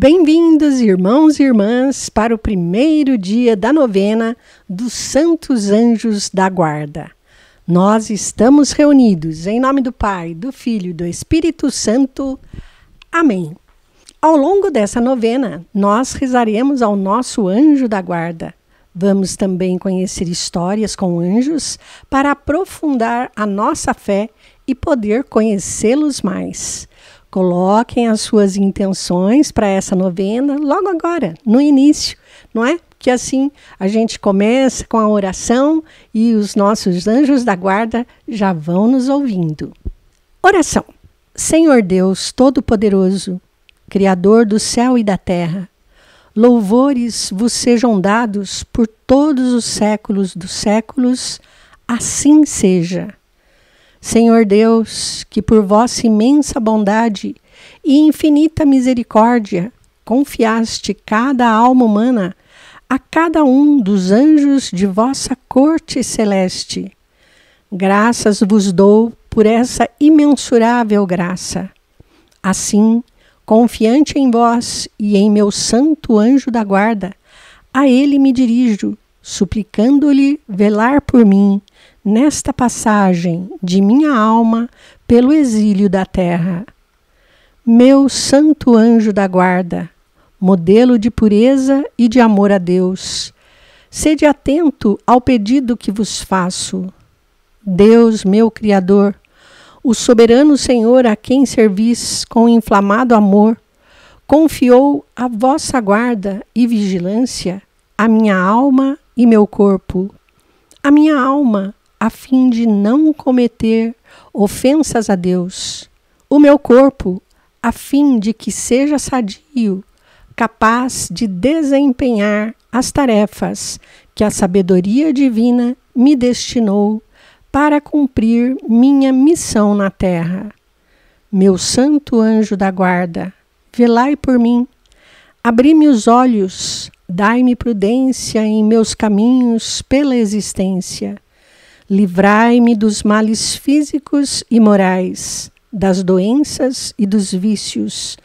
Bem-vindos, irmãos e irmãs, para o primeiro dia da novena dos Santos Anjos da Guarda. Nós estamos reunidos em nome do Pai, do Filho e do Espírito Santo. Amém. Ao longo dessa novena, nós rezaremos ao nosso anjo da guarda. Vamos também conhecer histórias com anjos para aprofundar a nossa fé e poder conhecê-los mais. Coloquem as suas intenções para essa novena logo agora, no início, não é? Que assim a gente começa com a oração e os nossos anjos da guarda já vão nos ouvindo. Oração. Senhor Deus Todo-Poderoso, Criador do céu e da terra, louvores vos sejam dados por todos os séculos dos séculos, assim seja. Senhor Deus, que por vossa imensa bondade e infinita misericórdia confiaste cada alma humana a cada um dos anjos de vossa corte celeste. Graças vos dou por essa imensurável graça. Assim, confiante em vós e em meu santo anjo da guarda, a ele me dirijo, suplicando-lhe velar por mim nesta passagem de minha alma pelo exílio da terra. Meu santo anjo da guarda, modelo de pureza e de amor a Deus, sede atento ao pedido que vos faço. Deus, meu Criador, o soberano Senhor a quem servis com inflamado amor, confiou a vossa guarda e vigilância a minha alma e meu corpo. A minha alma a fim de não cometer ofensas a Deus, o meu corpo, a fim de que seja sadio, capaz de desempenhar as tarefas que a sabedoria divina me destinou para cumprir minha missão na terra. Meu santo anjo da guarda, velai por mim, abri-me os olhos, dai-me prudência em meus caminhos pela existência. Livrai-me dos males físicos e morais, das doenças e dos vícios,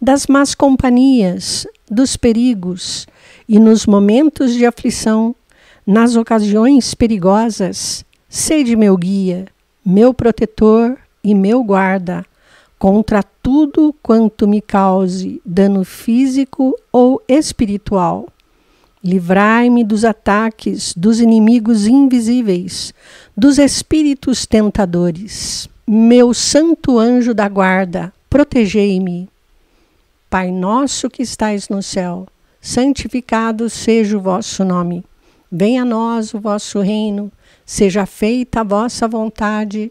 das más companhias, dos perigos e nos momentos de aflição, nas ocasiões perigosas, sede meu guia, meu protetor e meu guarda contra tudo quanto me cause dano físico ou espiritual. Livrai-me dos ataques dos inimigos invisíveis, dos espíritos tentadores. Meu santo anjo da guarda, protegei-me. Pai nosso que estais no céu, santificado seja o vosso nome. Venha a nós o vosso reino, seja feita a vossa vontade,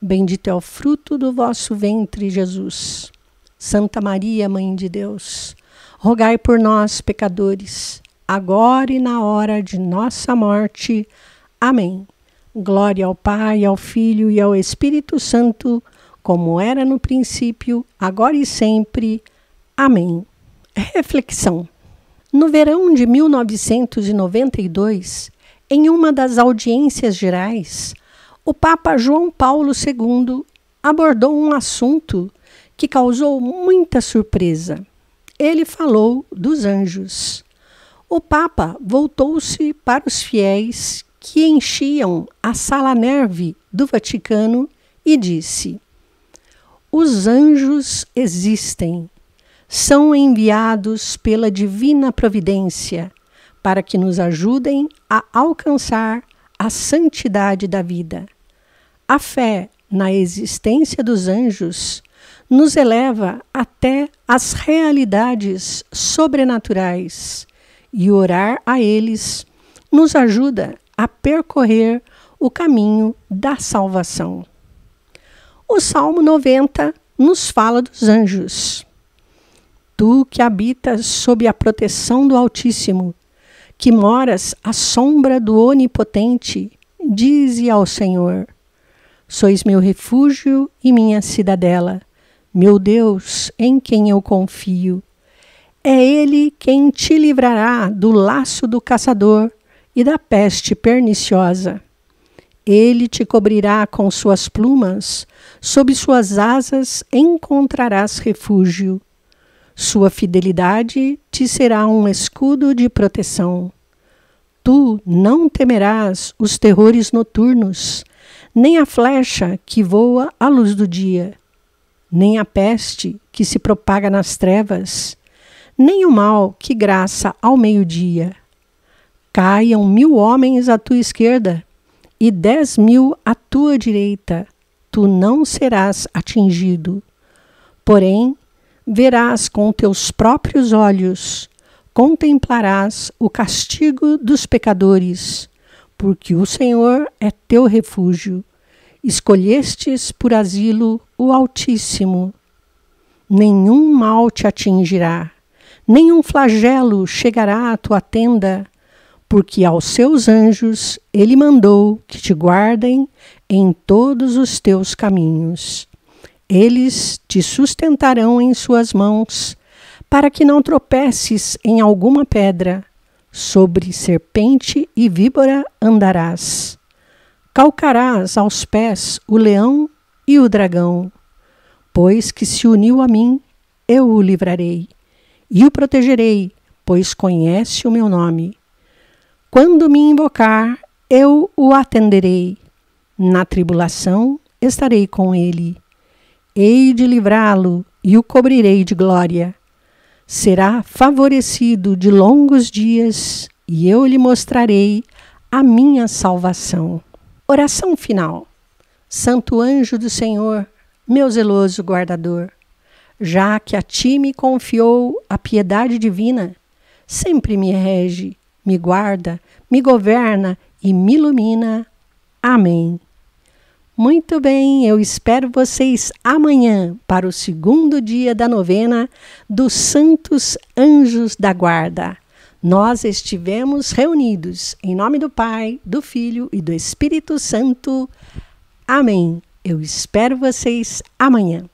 bendito é o fruto do vosso ventre, Jesus. Santa Maria, Mãe de Deus rogai por nós, pecadores, agora e na hora de nossa morte. Amém. Glória ao Pai, ao Filho e ao Espírito Santo, como era no princípio, agora e sempre. Amém. Reflexão. No verão de 1992, em uma das audiências gerais, o Papa João Paulo II abordou um assunto que causou muita surpresa ele falou dos anjos. O Papa voltou-se para os fiéis que enchiam a sala nerve do Vaticano e disse: Os anjos existem, são enviados pela divina providência para que nos ajudem a alcançar a santidade da vida. A fé na existência dos anjos nos eleva até as realidades sobrenaturais e orar a eles nos ajuda a percorrer o caminho da salvação. O Salmo 90 nos fala dos anjos. Tu que habitas sob a proteção do Altíssimo, que moras à sombra do Onipotente, dize ao Senhor: Sois meu refúgio e minha cidadela, meu Deus, em quem eu confio. É Ele quem te livrará do laço do caçador e da peste perniciosa. Ele te cobrirá com suas plumas, sob suas asas encontrarás refúgio. Sua fidelidade te será um escudo de proteção. Tu não temerás os terrores noturnos, nem a flecha que voa à luz do dia, nem a peste que se propaga nas trevas, nem o mal que graça ao meio-dia. Caiam mil homens à tua esquerda e dez mil à tua direita, tu não serás atingido. Porém, verás com teus próprios olhos, contemplarás o castigo dos pecadores, porque o Senhor é teu refúgio. Escolhestes por asilo o Altíssimo. Nenhum mal te atingirá, nenhum flagelo chegará à tua tenda porque aos seus anjos ele mandou que te guardem em todos os teus caminhos. Eles te sustentarão em suas mãos, para que não tropeces em alguma pedra. Sobre serpente e víbora andarás. Calcarás aos pés o leão e o dragão. Pois que se uniu a mim, eu o livrarei e o protegerei, pois conhece o meu nome. Quando me invocar, eu o atenderei. Na tribulação estarei com ele. Hei de livrá-lo e o cobrirei de glória. Será favorecido de longos dias e eu lhe mostrarei a minha salvação. Oração final. Santo anjo do Senhor, meu zeloso guardador, já que a ti me confiou a piedade divina, sempre me rege me guarda, me governa e me ilumina. Amém. Muito bem, eu espero vocês amanhã para o segundo dia da novena dos Santos Anjos da Guarda. Nós estivemos reunidos em nome do Pai, do Filho e do Espírito Santo. Amém. Eu espero vocês amanhã.